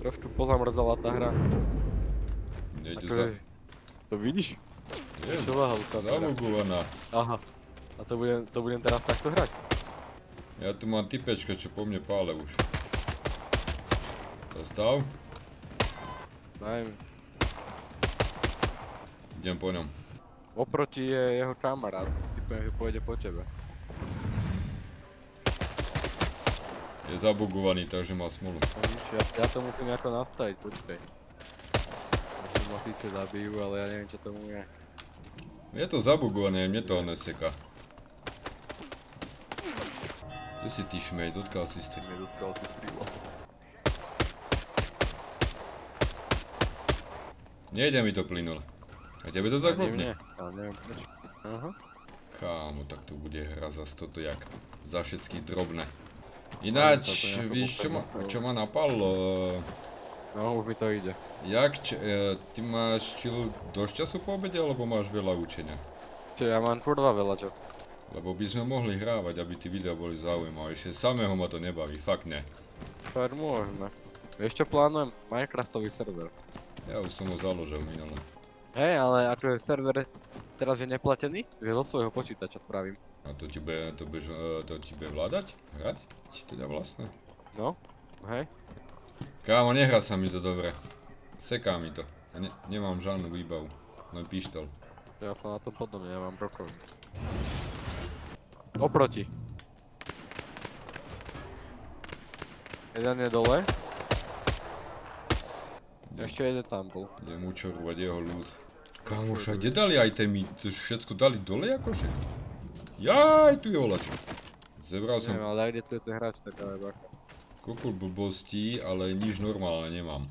trošku pozamrzala tá hra. Nejde Akože, to vidíš? Je Čo zabugovaná. Aha. A to budem, to budem teraz takto hrať? Ja tu mám typečka, čo po mne pále už. Zastav. Daj mi. Idem po ňom. Oproti je jeho kamarát. Typujem, že pôjde po tebe. Je zabugovaný, takže má smolu. Ja, ja to musím nejako nastaviť, počkej. Možno ma síce zabijú, ale ja neviem čo tomu je. Je to zabugované, mne to neseka. Kde si ty šmej, dotkal si Ty ste. mi dotkal si strilo. Nejde mi to plynule. A tebe to tak blbne? ale neviem prečo. Aha. Kámo, tak to bude hra za toto jak za všetky drobné. Ináč, to víš čo ma, čo ma napadlo? No už mi to ide. Jak, č- e, ty máš čilu dosť času po obede, alebo máš veľa učenia? Čiže ja mám furt veľa času. Lebo by sme mohli hrávať, aby tie videa boli zaujímavejšie. Samého ma to nebaví, fakt ne. Fer môžeme. Vieš čo plánujem? Minecraftový server. Ja už som ho založil minule. Hej, ale akože server teraz je neplatený, že zo svojho počítača spravím. A to ti bude, to budeš, e, to ti bude vládať? Hrať? Teda vlastné? No, hej. Kámo, nehrá sa mi to dobre. Seká mi to. Ja ne, nemám žiadnu výbavu. Len pištol. Ja som na to podobne, ja mám. Oproti. Jeden je dole. Ešte jeden tam bol. Idem učorovať jeho ľud. Kámo, však kde dali? To všetko dali dole akože? Jaj, tu je volačo. Zebral som Neviem, ale kde tu je ten hráč, tak ale bacha. kopul blbostí, ale nič normálne nemám.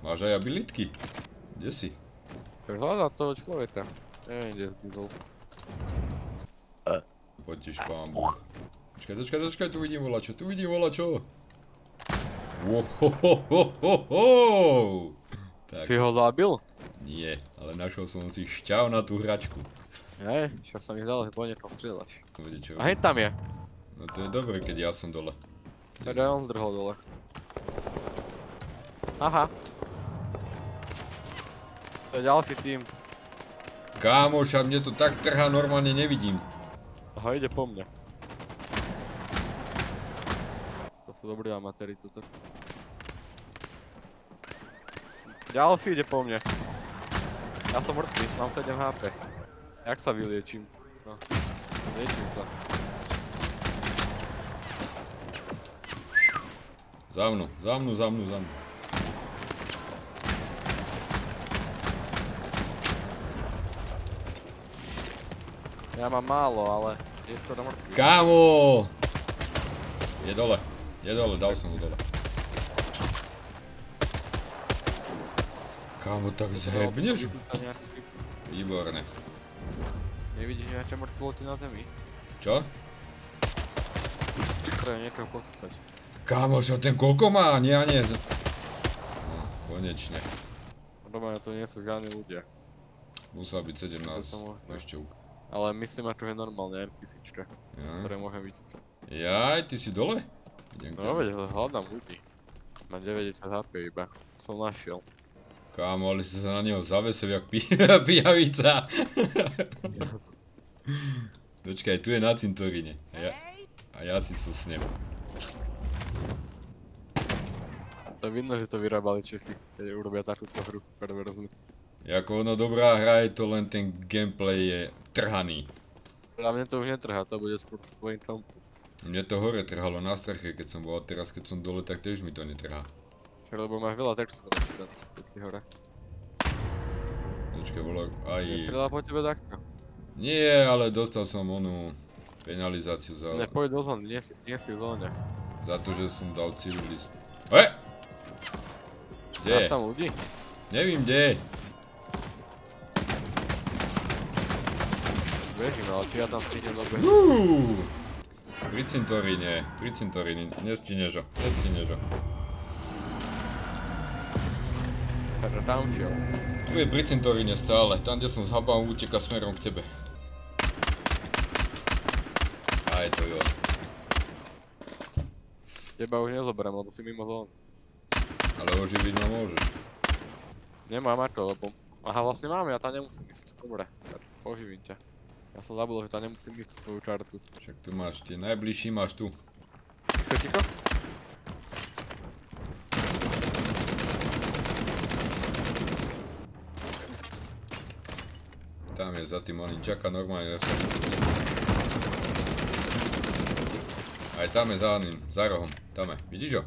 Máš aj abilitky? Kde si? Hľadám toho človeka. Neviem, kde zmizol. Poďte pán Boh. Počkaj, počkaj, počkaj, tu vidím volačo, tu vidím volačo. Wohohohohoho! Tak, Si ho zabil? nie, ale našiel som si šťav na tú hračku. Hej, čo som ich dal, že po niekom strieľaš. Bude čo A hej tam je. No to je dobre, keď ja som dole. Aj on zdrhol dole. Aha. To je ďalší tým. Kámoš, a mne to tak trhá, normálne nevidím. Aha, ide po mne. To sú dobrí amatéri toto. Ďalší ide po mne. Ja som mŕtvý, mám 7 HP. Jak sa vyliečím? No. Liečím sa. Za mnou, za mnou, za mnou, za mnou. Ja mám málo, ale je skoro mŕtvý. Kámo! Je dole, je dole, dal som ho dole. Kámo, tak zhebneš? Sú Nevidíš nejaké mŕtvoly na zemi? Čo? Treba niekoho posúcať. Kámoš, a ten koľko má? Nie, nie. No, konečne. Normálne to nie sú žiadni ľudia. Musel byť 17 To som možno. ešte. Ale myslím akože normálne NPCčka, Ja. ktoré môžem vysúcať. Jaj, ty si dole? Idem No veď, hľadám ľudí. Mám 90 HP iba. Som našiel. Kámo, ale si sa na neho zavesil jak pi pijavica. Počkaj, tu je na cintoríne. A ja, a ja si susnem. To je vidno, že to vyrábali Česi, keď urobia takúto hru perverznú. Jako ono dobrá hra je to len ten gameplay je trhaný. Podľa mňa to už netrhá, to bude skôr tvojim campus. Mne to hore trhalo na streche, keď som bol a teraz keď som dole, tak tiež mi to netrhá. Lebo máš veľa textúr, keď si hore. Počkaj, bolo aj... Nestrelá po tebe takto? Nie, ale dostal som onú penalizáciu za, Ne, poď do zóny, nie, nie si v zóne. za to, že som dal civilist. E! Kde? Máš tam ľudí? Nevím kde. Bežím, ale či ja tam stihnem dobe. Uuu. Pri cintoríne, pri cintoríne, nestineš ho, nestineš ho. Takže tam šiel. Tu je pri cintoríne stále, tam kde som zhabal, uteka smerom k tebe. Aj to jo. Teba už nezoberiem, lebo si mimo zónu. Ale oživiť ma môžeš. Nemám ako, lebo... Aha, vlastne mám, ja tam nemusím ísť. Dobre, tak poživím ťa. Ja som zabudol, že tam nemusím ísť tú svoju kartu. Však tu máš, tie najbližší máš tu. Ticho, ticho? Tam je za tým oným, čaká normálne. Aj tam je za oným, za rohom, tam je, vidíš ho?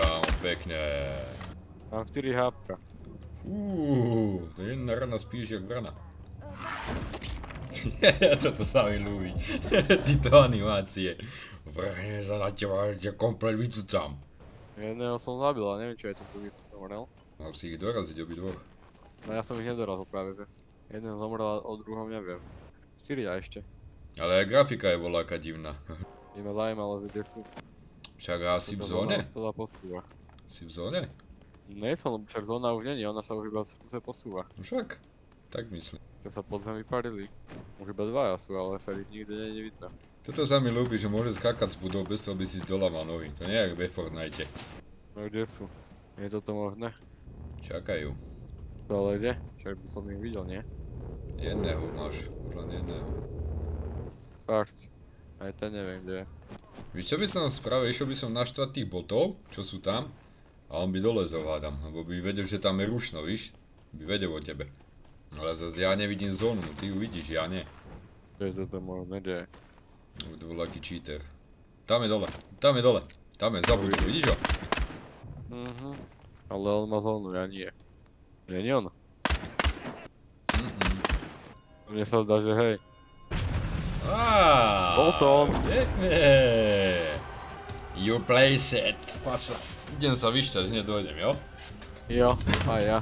Kámo, pekne. Mám 4 hápka. Uuu, to jedna rana spíš jak vrana. Toto sa mi ľúbi. Títo animácie. Vrhne sa na teba, že ťa komplet vycúcam. Jedného som zabil, ale neviem, čo je to tu. Mal si ich doraziť obidvoch. No ja som ich nedorazil práve, že. Jeden zomrel o druhom neviem. 4 ešte. Ale aj grafika je voláka divná. Je ma zaujímalo, že kde sú. Však a si v zóne? zóna Celá posúva. Si v zóne? Nie som, lebo však zóna už není, ona sa už iba kuse posúva. No však, tak myslím. Že sa pod zem vyparili. Už iba dvaja sú, ale však ich nikde nie je vidno. Toto sa mi ľúbi, že môže skákať z budov bez toho, aby si zdolamal nohy. To nie je jak ve Fortnite. No kde sú? Je toto možné? Čakajú. To ale kde? Však by som ich videl, nie? Jedného máš, už len jedného. Fakt. Aj ten neviem kde je. Víš čo by som spravil? Išiel by som naštvať tých botov, čo sú tam. A on by dolezol hádam, lebo by vedel, že tam je rušno, víš? By vedel o tebe. Ale zase ja nevidím zónu, ty ju vidíš, ja nie. Čo je toto možné, kde je? To bol taký cheater. Tam je dole, tam je dole. Tam je, za budou, vidíš ho? Mhm. Ale on má zónu, ja nie. Nie, nie on. Mm-mm. Mne sa zdá, že hej. Á, Bol to on. Pekne. You play set. Pasa. Idem sa vyšťať, hneď dojdem, jo? Jo, aj ja.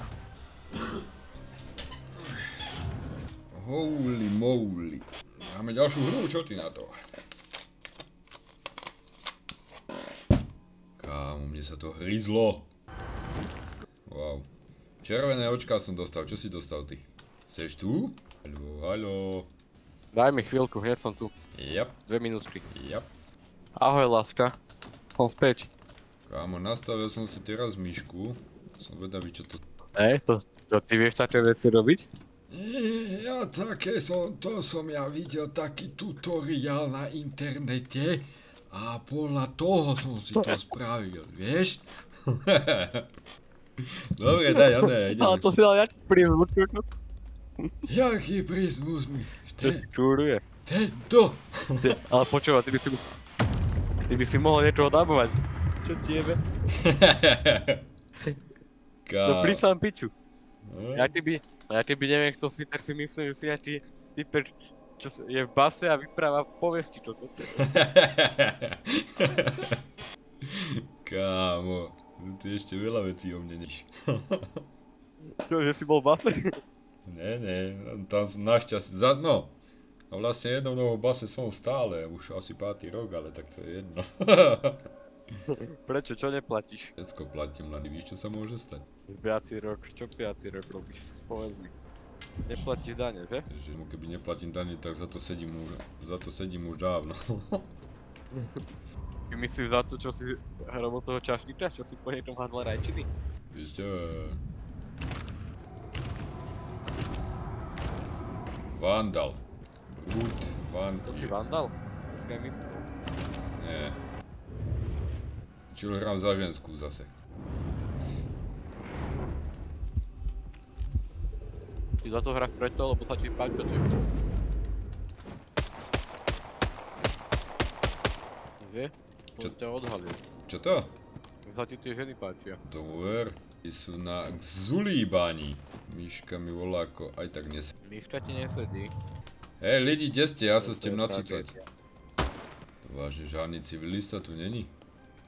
Holy moly. Máme ďalšiu hru, čo ty na to? Kámo, mne sa to hryzlo. Wow. Červené očká som dostal, čo si dostal ty? Seš tu? Haló, haló. Daj mi chvíľku, hneď som tu. Jap, Dve minútky. jap. Ahoj, láska. Som späť. Kámo, nastavil som si teraz myšku. Som vedavý, čo to... Ej, to, to ty vieš také veci robiť? Ja také som, to som ja videl taký tutoriál na internete a podľa toho som si to spravil, vieš? Dobre, daj, Ane, ideme. Ale to si dal jak prízvuk, čo Jaký prízmus mi? čo ti čúruje. Tento! Ale počúva, ty by si... Ty by si mohol niečo dabovať. Čo ti jebe? To Ká... pri sám piču. No. Ja keby, ja keby neviem kto si, tak si myslím, že si nejaký typer, čo je v base a vypráva povesti toto. Kámo, ty ešte veľa vecí o mne než. Čo, že si bol v base? Ne, ne, tam našťastie, za, no, no vlastne jednou nohou v base som stále, už asi pátý rok, ale tak to je jedno. Prečo, čo neplatíš? Všetko platím, len víš, čo sa môže stať. Piatý rok, čo piatý rok robíš? Povedz mi. Neplatíš dane, že? Že keby neplatím dane, tak za to sedím už, za to sedím už dávno. Ty myslíš za to, čo si od toho čašníka, čo si po niečom hádal rajčiny? Víš čo? Vandal. Brut, vandal. To si vandal? To si aj myslel. Nie. Čiže hrám za ženskú zase. Ty za to hráš preto, lebo sa ti páči, čo ti Vie? Som Čo- ťa odhalil. Čo to? Sa ti tie ženy páčia. Dover. Ty sú na zulíbaní. Myška mi volá ako aj tak nes... Myška ti nesedí. Hej lidi, kde ste? Ja sa s je tým nacúcať. vážne žiadny civilista tu není?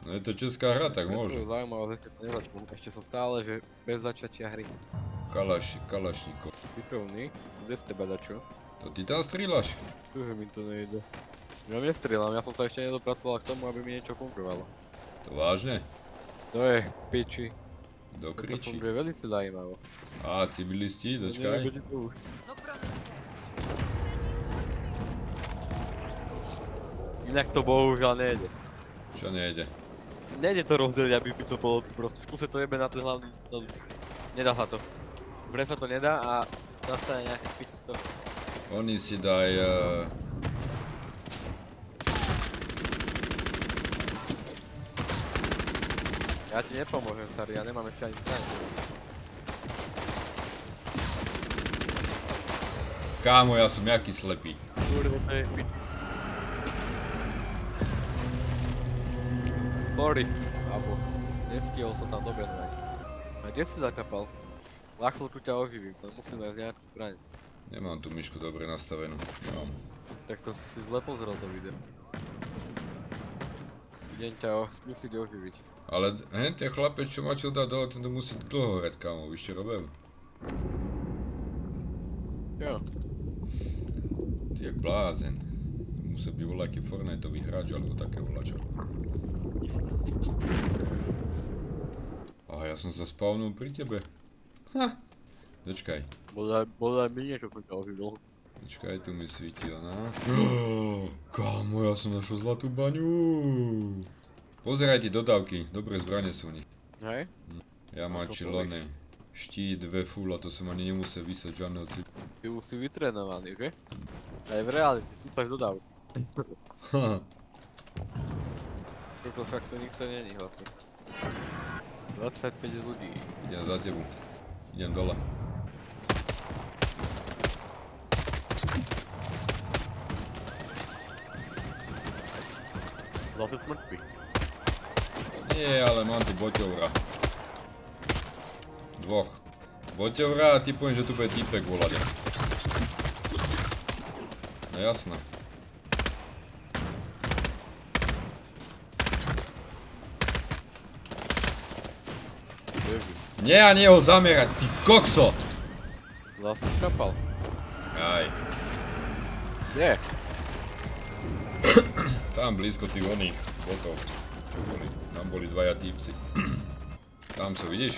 No je to česká hra, tak Je môže. to zaujímavé, že to nezačnem. Ešte som stále, že bez začatia hry. Kalaš, kalašníko. Vyprovný, kde z teba dačo? To ty tam strieľaš? Čože mi to nejde? Ja nestrieľam, ja som sa ešte nedopracoval k tomu, aby mi niečo fungovalo. To vážne? To je piči. Do To kričí. funguje veľmi zaujímavo. Á, civilisti, To dočkaj. neviem, kde to už. Inak to bohužiaľ nejde. Čo nejde? Nejde to rozdeliť, aby by to bolo proste. V kuse to jebe na ten hlavný. No, nedá sa to. V hre sa to nedá a nastane nejaký piču z toho. Oni si daj... Uh... Ja ti nepomôžem, starý, ja nemám ešte ani zbraň. Kámo, ja som jaký slepý. Kurva, to je pič. Sorry. Abo, nestihol som tam dobehnúť. A kde si zakapal? Ľahko tu ťa oživím, ale musím mať nejakú zbraň. Nemám tú myšku dobre nastavenú. Mám. Tak to si si zle pozrel to video. Idem ťa skúsiť oživiť. Ale hen ten chlapec, čo ma čo dá dole, ten to musí dlho hrať, kámo, víš čo robím? Jo. Ty jak blázen. Musel by voľaký Fortniteový hráč, alebo také volačo. Aha, ja som sa spavnul pri tebe. Ha. Počkaj, Bodaj, bodaj mi niečo ťa oživil. Počkaj, tu mi svítilo, no. Kámo, ja som našiel zlatú baňu. Pozerajte dodávky, dobré zbranie sú nich. Hej? Ja mám čilone, štít, dve full a to som ani nemusel vysať žiadneho cip. Ty už si vytrénovaný, že? Aj v realite, súpaš dodávku. Haha. Toto však to nikto není hlavne. 25 ľudí. Idem za tebu. Idem dole. Zase smrtví. Nie, ale mám tu boťovra. Dvoch. Boťovra a typujem, že tu bude týpek volať. No jasné. Ježi. Nie a nie ho zamerať, ty kokso! Zase skapal. Aj, Nie. Tam blízko tých oných botov. Čo boli? Tam boli dvaja týpci. Tam sú, vidíš?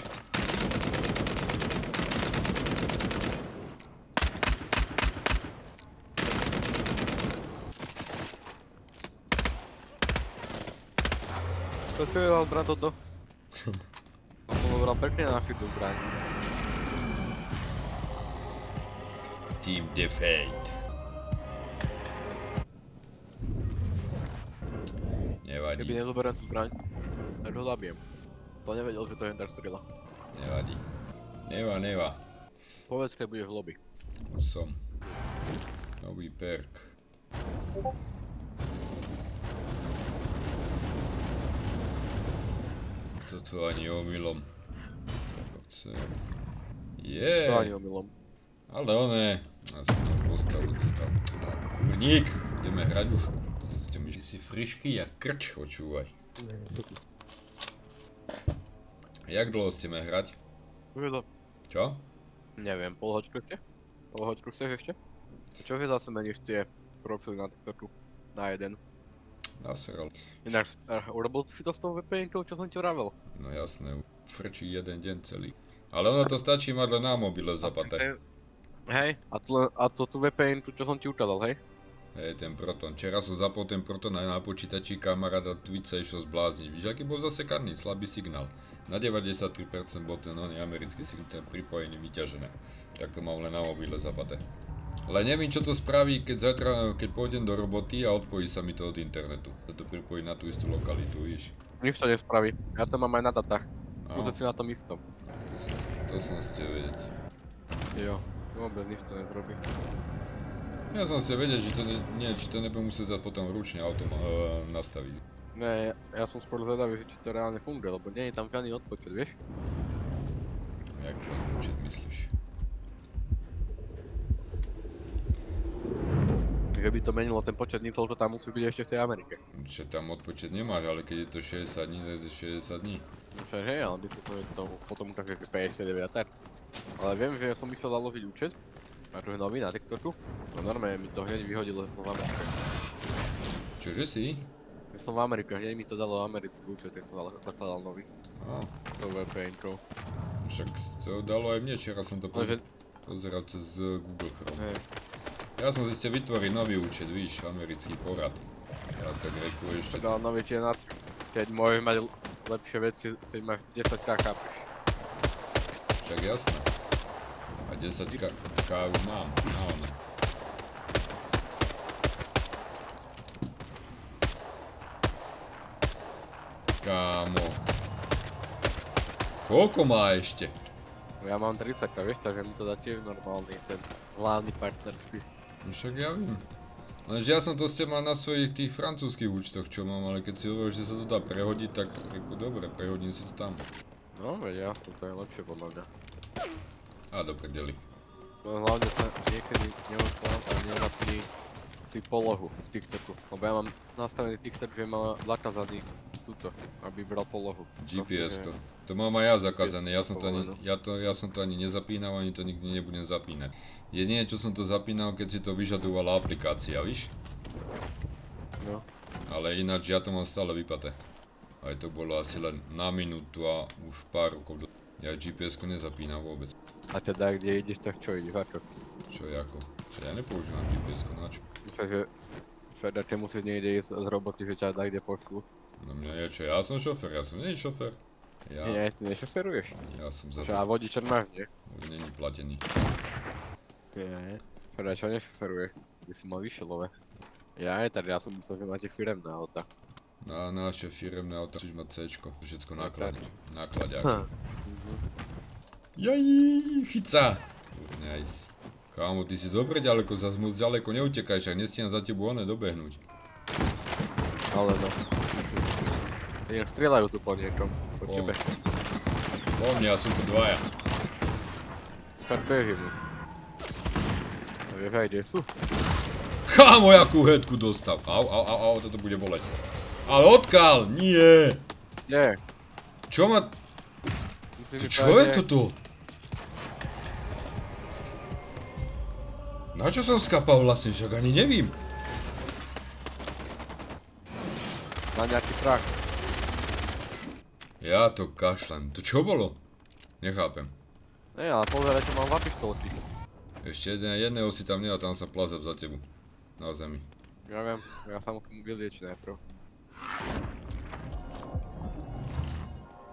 Čo je dal brať toto? On som dobral pekne na našu zbraň. Team Defeat. Keby Nevadí, nezoberiem tú zbraň, tak ho zabijem. To nevedel, že to je tak strela. nevadí. Neva, neva. Povedz, keď budeš v lobby. Už som. Nový perk. Toto ani omylom. To chce. Je. To ani omylom. Ale oné. Ja som tam postavil, dostal tu na kurník. Ideme hrať už. Si frišky a krč počúvaj. Jak dlho chceme hrať? To, Čo? neviem, pol hoďku ešte? Pol hoďku chceš ešte? Čo keď zase meníš tie profily na TikToku? Na jeden. Nasral. Ináč, eh, urobil si to s tou VPN-kou, čo som ti vravel? No jasné, frčí jeden deň celý. Ale ono to stačí mať len na mobile zapaté. Hej. A, to, len- a to tú VPN-ku, čo som ti ukázal, hej? Ten Proton. Včera som zapol ten Proton aj na počítači kamaráda Twitch sa išiel zblázniť. Víš, aký bol zasekaný, slabý signál. Na 93% bol ten oný americký signál ten pripojený, vyťažené. Tak to mám len na mobile zapaté. Ale neviem, čo to spraví, keď zajtra, keď pôjdem do roboty a odpojí sa mi to od internetu. Sa to pripojí na tú istú lokalitu, víš. Nič sa nespraví. Ja to mám aj na datách. Kúze si na tom istom. to som, to som chcel vedieť. Jo, vôbec nič to nezrobí. Ja som chcel vedieť, že to ne, nie, či to nebudem musieť za potom ručne auto e, nastaviť. Ne, ja, som skôr zvedavý, že či to reálne funguje, lebo nie je tam žiadny odpočet, vieš? Jak to počet myslíš? Že by to menilo ten počet dní, toľko tam musí byť ešte v tej Amerike. Že tam odpočet nemáš, ale keď je to 60 dní, tak je to 60 dní. No však hej, ale by som sa to potom ukáže, že 59 ter. Ale viem, že som išiel založiť účet, akože nový na TikToku, no normálne mi to hneď vyhodilo, že som v Amerike. Čože si? Že som v Amerike, hneď mi to dalo americký účet, keď som zakladal nový. No, To VPN-kou. však to dalo aj mne, včera som to Lenže, poz- pozeral cez eh, Google Chrome. Ja som chcel vytvoriť nový účet, víš, americký porad. Ja tak reku ešte. Dal nový tienač. Keď môžeš mať lepšie veci, keď máš 10 k chápeš. Však jasné. A 10 k, už mám. Na ono. Kámo. Koľko má ešte? Ja mám 30 k, vieš, takže mi to dá tiež normálny ten hlavný partnerský. No však ja viem. Lenže ja som to ste mal na svojich tých francúzskych účtoch, čo mám, ale keď si hovoril, že sa to dá prehodiť, tak reku, dobre, prehodím si to tam. No, veď jasno, to je lepšie podľa mňa. A do prdeli. No hlavne sa niekedy neodpláva a nenapni si polohu v TikToku. Lebo ja mám nastavený TikTok, že má zakázaný túto, aby bral polohu. GPS to. To mám aj ja zakázané, ja som to ani, Povolené. ja to, ja som to ani nezapínal, ani to nikdy nebudem zapínať. Jedine, čo som to zapínal, keď si to vyžadovala aplikácia, víš? No. Ale ináč ja to mám stále vypaté. Aj to bolo asi len na minútu a už pár rokov do... Ja GPS-ku nezapínam vôbec. A teda kde ideš, tak čo ideš, ako? Čo je ako? Čo ja nepoužívam GPS-ku, na čo? Myslím, že Šveda, či musíš niekde ísť z roboty, že ťa dá kde pošlu. No mňa je čo, ja som šofer, ja som nie šofer. Ja, Nie, ty nešoferuješ. ja som za Čo, a vodičer máš, nie? už není platený. Nie. Šveda, čo nešoferuješ? Ty si mal vyšelové. Ja aj tak, ja som myslel, že máte firemné auta. Na naše firemné auta už má C, všetko No naklad, naklaďák. Jaj, chyca! Nice. Kámo, ty si dobre ďaleko, zas moc ďaleko neutekaj, však nestíham za tebou one dobehnúť. Ale no. Inak strieľajú tu po niečom, po Po. tebe. Po mne a sú tu dvaja. Bežím. A vieš aj kde sú? Kámo, jakú headku dostal. Au, au, au, au, toto bude boleť. Ale odkal, nie. Nie. Čo ma... Čo je toto? Na čo som skapal vlastne, však ani nevím. Na nejaký prach. Ja to kašlem. To čo bolo? Nechápem. Nie, ale pozeraj, čo mám za pištolky. Ešte jeden, jedného si tam nedá, tam sa plazem za tebu. Na zemi. Ja viem, ja sa musím vyliečiť najprv.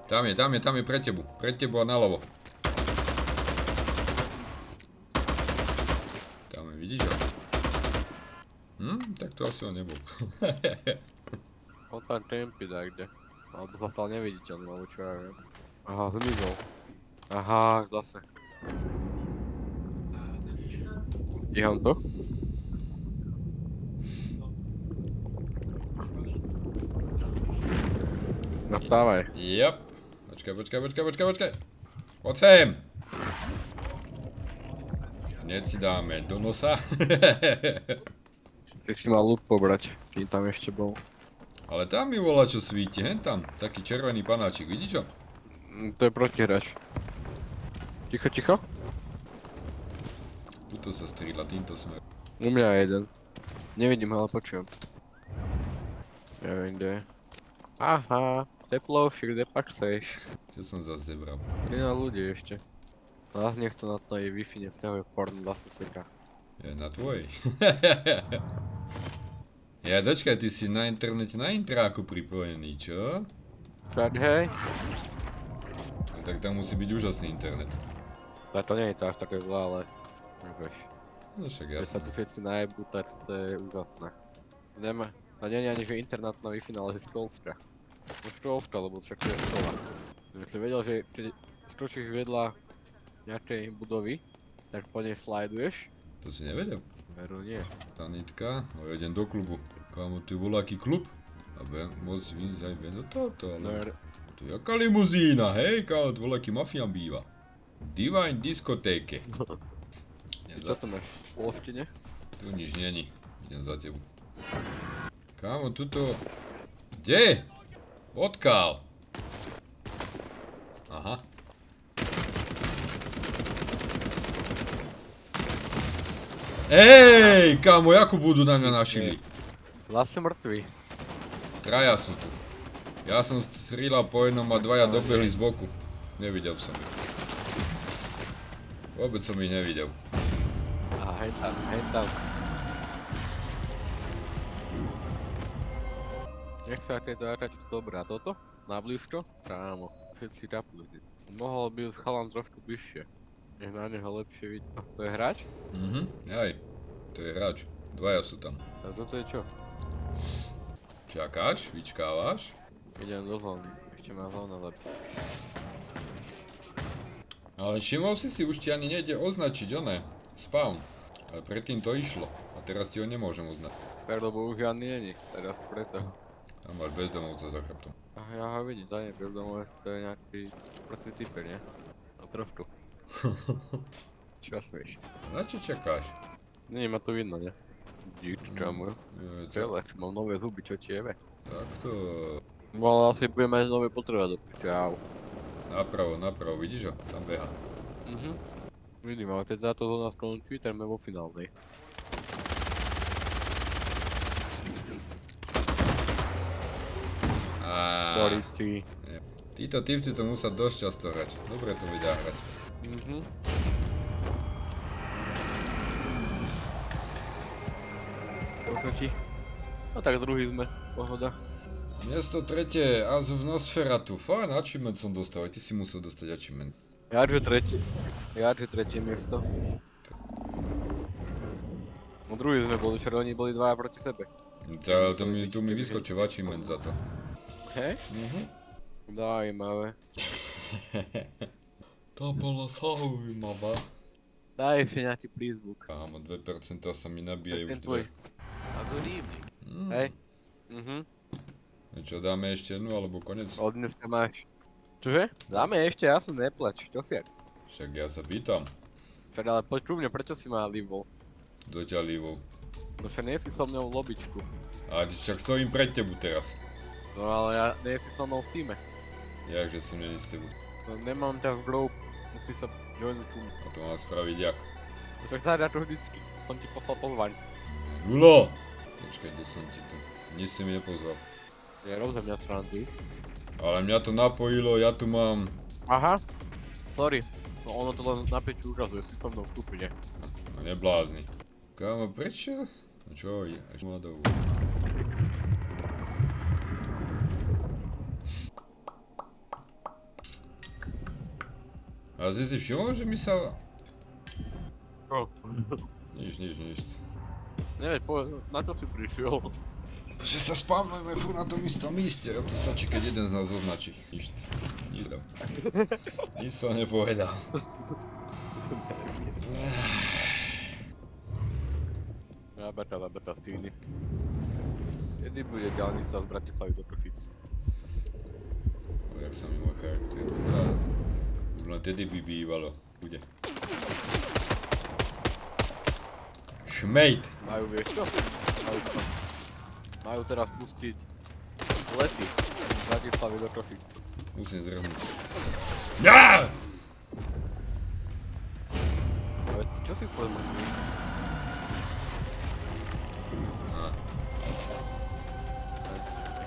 Tam je, tam je, tam je pre tebu. Pre tebu a naľavo. Tam je, vidíš ho? Hm, tak to asi on nebol. On tam dá kde. Alebo sa stal neviditeľný, alebo čo ja viem. Aha, zmizol. Aha, zase. Stíham to? Nastávaj. Jap. Počkaj, počkaj, počkaj, počkaj, počkaj. Poď sem. Hneď si dáme do nosa. Ty si mal loot pobrať, kým tam ešte bol. Ale tam mi volá čo svíti, hen tam. Taký červený panáčik, vidíš ho? Mm, To je protihráč. Ticho, ticho. Tuto sa strieľa týmto smerom. U mňa je jeden. Nevidím ho, ale počujem. Neviem, kde je. Aha, teplovšie, kde pak chceš? Čo som zase zebral? 13 ľudí ešte. Nás niekto na tej Wi-Fi nestiahuje porn 200 seka. Je na tvojej. ja dočkaj, ty si na internete na intráku pripojený, čo? Tak hej. No, tak tam musí byť úžasný internet. A to nie je to až také zlé, ale... Vieš, No však keď sa jasné. tu všetci najebú, tak to je úžasné. Ideme. A nie je ani že internátna Wi-Fi, ale školská. No školská, lebo však to je škola. Že si vedel, že keď skočíš vedľa nejakej budovy, tak po nej slajduješ? To si nevedel. Veru nie. Sanitka, no idem do klubu. Kámo, ty voľaký klub? A budem môcť vyjsť aj ven do tohto, No, ale... er- Tu je jaká limuzína, hej, kámo, tu voľaký mafián býva. Divine diskotéke. Ty čo to máš? V polštine? Tu nič není. Idem za tebu. Kámo, tuto... Kde? Odkal? Aha. Ej, kámo, jakú budu na mňa našili? Zase mŕtvy. Traja sú tu. Ja som strieľal po jednom a dvaja dobehli z boku. Nevidel som ich. Vôbec som ich nevidel. A hen tam, hen tam. Nech sa tieto akáčky dobré. A toto? Na blízko? Kámo, všetci rapli. Mohol by s chalan trošku bližšie. Nech na neho lepšie vidno. To je hráč? Mhm, aj. To je hráč. Dvaja sú tam. A toto je čo? Čakáš? Vyčkávaš? Idem do zóny. Ešte má zóna lepšie. Ale všimol si si, už ti ani nejde označiť oné. Spawn. Ale predtým to išlo. A teraz ti ho nemôžem označiť. Per, lebo už žiadny není. Teraz preto. Tam máš bezdomovca za chrbtom. Ja ho vidím, je bezdomovec, to je nejaký proti typer, nie? Trošku. Na čo čakáš? Nie, ma to vidno, nie? Dík, čamu. Je, to, Čele, mám nové zuby, čo ti jebe? takto. No ale asi budeme mať nové potreba do Čau. Napravo, napravo, vidíš ho? Tam beha. Mhm. Vidím, ale keď táto zóna skončí, tak sme vo finálnej. Á, Polici. títo typci to musia dosť často hrať. Dobre to vedia hrať. Mhm. Koľko ti? No tak druhý sme, pohoda. Miesto tretie, As v Nosferatu. Fajn, achievement som dostal, aj ty si musel dostať achievement. Ja že tretie. Ja že tretie miesto. No druhý sme boli, však oni boli dvaja proti sebe. To, to mi, tu mi vyskočil achievement za to. Hej? Mhm. Zajímavé. to bolo zaujímavé. Daj nejaký prízvuk. Kámo, 2% sa mi nabíjajú Ten už dve. A good evening. Mm. Hej. Mhm. Čo, dáme ešte jednu, alebo konec? Od dneska máš. Čože? Dáme ešte, ja som neplač, čo si? Však ja sa pýtam. Však ale poď ku mne, prečo si ma líbol? Do ťa livou. No však nie si so mnou v lobičku. A však stojím pred tebu teraz. No ale ja nie si so mnou v týme. Jakže som není s tebou. No nemám ťa v group, musí sa ku mne. A to mám spraviť jak? No však zahrať to vždycky, som ti poslal pozvaň. Julo! Počkaj, kde som ti to? Nič si mi nepozval. Ja rozumiem mňa sranduj. Ale mňa to napojilo, ja tu mám... Aha, sorry. No ono to len na peči ukazuje, si so mnou v skupine. No neblázni. Kámo, prečo? No čo, je, až mladou. A si všimol, že mi sa... Čo? Nič, nič, nič. Neveď, povedz, na čo si prišiel? Že sa spávneme furt na tom istom míste, a to stačí, keď jeden z nás označí. Nič, nič tam. Nič som nepovedal. Ja beta, beta, stíny. Kedy bude diálnica z Bratislavy do Košic? O, jak sa mi môj charakter len tedy by bývalo. Bude. Šmejt! Majú, vieš čo? Majú, majú teraz pustiť lety z Bratislavy do Košic. Musím zrhnúť. Ja! Ale čo si povedal?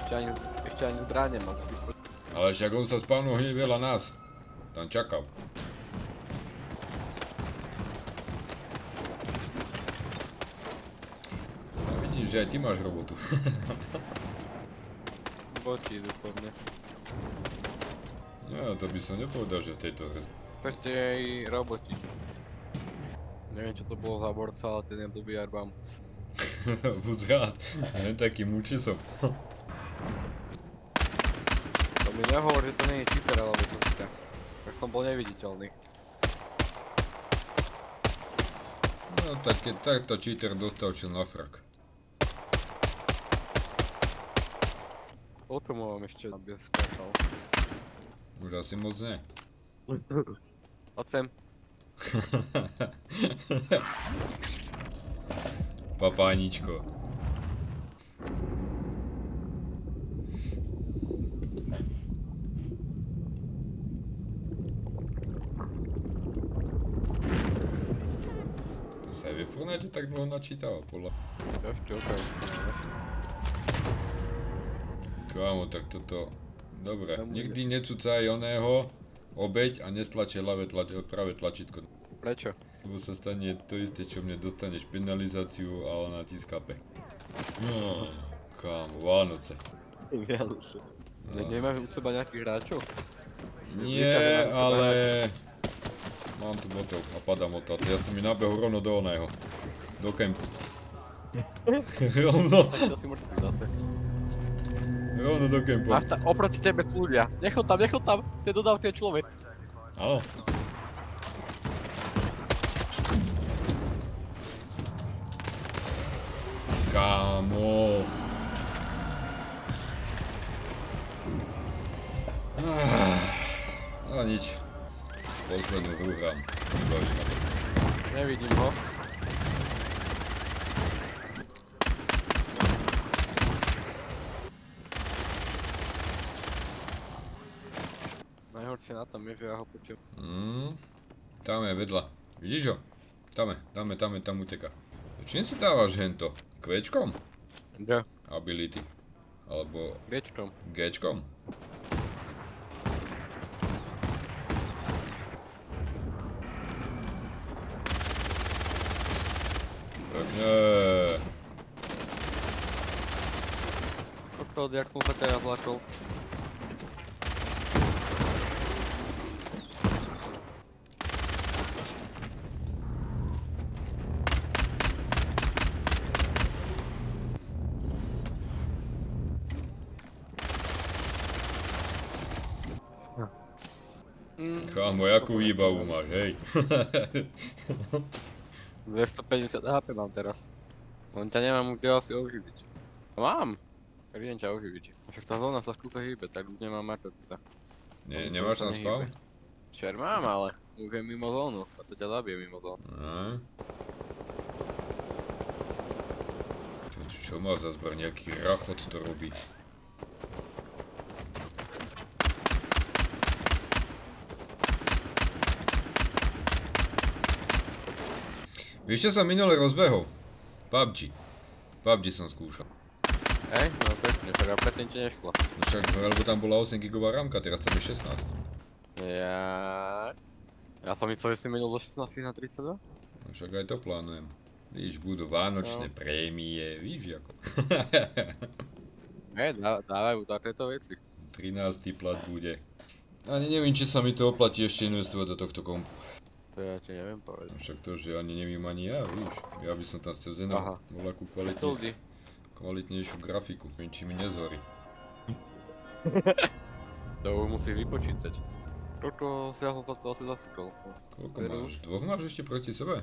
Ešte ani, ešte ani zbranie mám. Ale však on sa spávnul hneď veľa nás. Tam čakal. A vidím, že aj ty máš robotu. Boti idú po mne. No, to by som nepovedal, že v tejto hre. Ešte aj roboti. Neviem čo to bolo za borca, ale ten je blbý arbam. Buď rád, len taký muči som. To mi nehovor, že to nie je cheater alebo čo si Tak som bol neviditeľný. No tak keď takto cheater dostal čo na frak. Koľko mu mám ešte aby skáčal? Už asi moc ne. Poď sem. Papáničko. To sa aj ve Fortnite tak dlho načítalo, podľa... Kámo, tak toto... Dobre, nikdy necúcaj oného obeď a nestlačaj ľavé tlač, práve tlačítko. Prečo? Lebo sa stane to isté, čo mne dostaneš penalizáciu a ona ti skape. No, kámo, Vánoce. Vianoce. Ne, No. nemáš u seba nejakých hráčov? Nie, ale... Mám tu botov a padám od Ja som mi nabehol rovno do oného. Do kempu. rovno, rovno do kempu. Máš ta, oproti tebe sú ľudia. Nechod tam, nechod tam. To je dodávka je človek. Áno. Kámo. Ah, No nič. Poslednú hru hrám. Baví ma to. Nevidím ho. Najhoršie na tom je, že ja ho počujem. Mm, tam je vedľa. Vidíš ho? Tam je, tam je, tam je, tam uteka. Čím si dávaš hento? Kvečkom? Kde? Ability. Alebo Griečkom. Gčkom? Pekne. Kokos, jak som sa teraz zlakol. Kámo, jakú výbavu máš, hej? 250 HP mám teraz. Len ťa nemám kde asi oživiť. Mám! Prídem ťa oživiť. Však tá zóna sa skúsa hýbe, tak už nemám ako teda. Nie, nemáš tam nehybe. Čer mám, ale už je mimo zónu. A to ťa zabije mimo zónu. Ne. Čo, má za zbar nejaký rachot to robí? Vieš čo som minule rozbehol? PUBG. PUBG som skúšal. Hej, no pekne, však a predtým ti nešlo. No však, lebo tam bola 8 gigová ramka, teraz tam je 16. Ja... Ja som myslel, že si menil do 16 na 32? No však aj to plánujem. Víš, budú vánočné No. prémie, víš ako. Hej, dá, dávajú takéto veci. 13. plat bude. Ani neviem, či sa mi to oplatí ešte investovať do tohto kompu. To ja ti neviem povedať. No Však to, že ani neviem ani ja, víš. Ja by som tam chcel zeno voľakú ľudí. kvalitnejšiu grafiku, či mi nezhorí. To už musíš vypočítať. Toto si ja som sa to asi zasekol. Koľko Veru máš? už. Dvoch máš ešte proti sebe?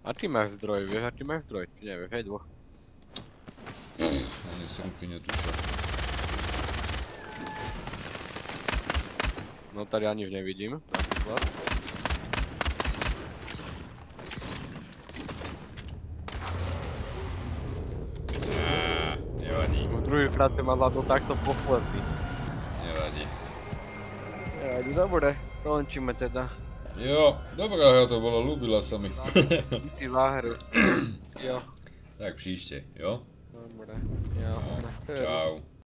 A ty máš zdroj, vieš, a ty máš zdroj? Či nevieš, hej, dvoch. Ani srnky netúča. No tady ani nevidím, napríklad. Á, nevadí, Si ma vládol takto po nevadí. Nevadí, dobre, končíme teda. Jo, dobrá hra to bola, ľúbila sa mi. Ty záhru. Jo, tak příště, jo? dobre, jasné. Čau.